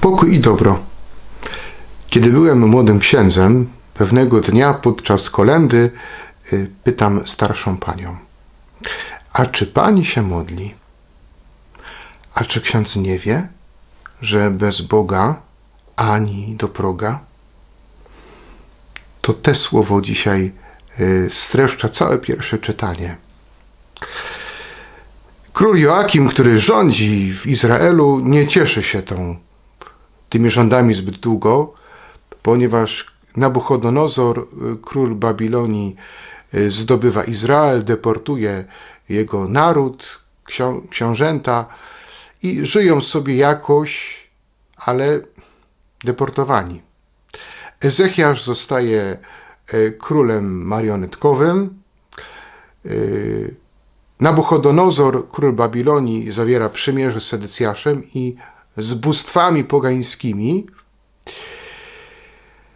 Pokój i dobro. Kiedy byłem młodym księdzem, pewnego dnia podczas kolendy y, pytam starszą panią: A czy pani się modli? A czy ksiądz nie wie, że bez Boga ani do proga? To te słowo dzisiaj y, streszcza całe pierwsze czytanie. Król Joakim, który rządzi w Izraelu, nie cieszy się tą, tymi rządami zbyt długo, ponieważ Nabuchodonozor, y, król Babilonii, y, zdobywa Izrael, deportuje jego naród, ksią książęta i żyją sobie jakoś, ale deportowani. Ezechiasz zostaje y, królem marionetkowym. Nabuchodonozor, król Babilonii, zawiera przymierze z Sedecjaszem i z bóstwami pogańskimi.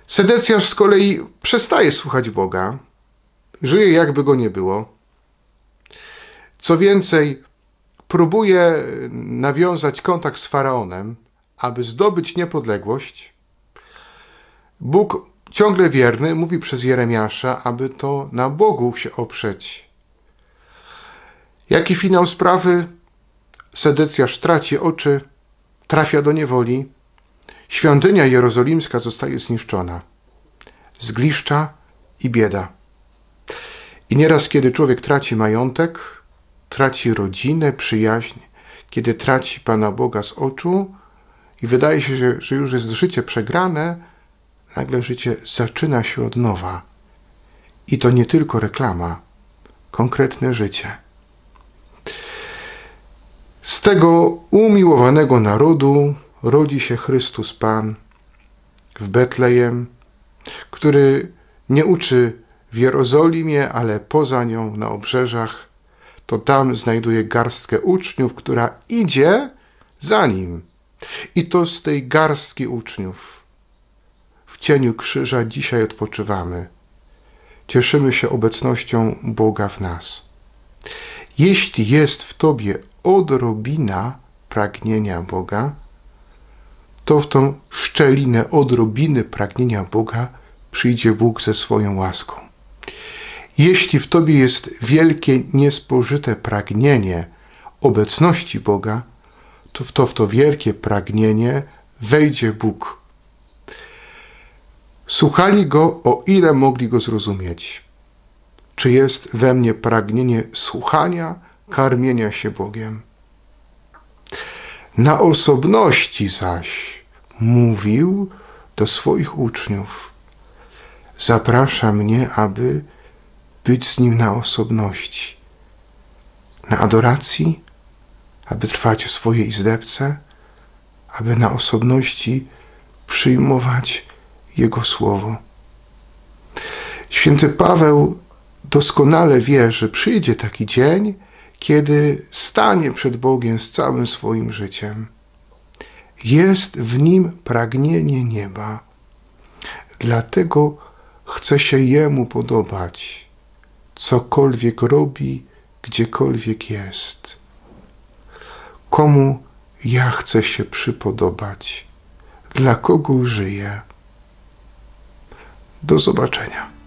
Sedecjasz z kolei przestaje słuchać Boga, żyje jakby go nie było. Co więcej, próbuje nawiązać kontakt z faraonem, aby zdobyć niepodległość. Bóg, ciągle wierny, mówi przez Jeremiasza, aby to na Bogu się oprzeć. Jaki finał sprawy? Sedecjasz traci oczy, trafia do niewoli. Świątynia jerozolimska zostaje zniszczona. Zgliszcza i bieda. I nieraz, kiedy człowiek traci majątek, traci rodzinę, przyjaźń, kiedy traci Pana Boga z oczu i wydaje się, że, że już jest życie przegrane, nagle życie zaczyna się od nowa. I to nie tylko reklama, konkretne życie. Z tego umiłowanego narodu rodzi się Chrystus Pan w Betlejem, który nie uczy w Jerozolimie, ale poza nią na obrzeżach. To tam znajduje garstkę uczniów, która idzie za nim. I to z tej garstki uczniów w cieniu krzyża dzisiaj odpoczywamy. Cieszymy się obecnością Boga w nas. Jeśli jest w tobie odrobina pragnienia Boga, to w tą szczelinę odrobiny pragnienia Boga przyjdzie Bóg ze swoją łaską. Jeśli w tobie jest wielkie, niespożyte pragnienie obecności Boga, to w to, w to wielkie pragnienie wejdzie Bóg. Słuchali Go, o ile mogli Go zrozumieć. Czy jest we mnie pragnienie słuchania, karmienia się Bogiem? Na osobności zaś mówił do swoich uczniów: Zaprasza mnie, aby być z nim na osobności, na adoracji, aby trwać w swojej izdebce, aby na osobności przyjmować Jego słowo. Święty Paweł doskonale wie, że przyjdzie taki dzień, kiedy stanie przed Bogiem z całym swoim życiem. Jest w nim pragnienie nieba. Dlatego chce się Jemu podobać, cokolwiek robi, gdziekolwiek jest. Komu ja chcę się przypodobać? Dla kogo żyję? Do zobaczenia.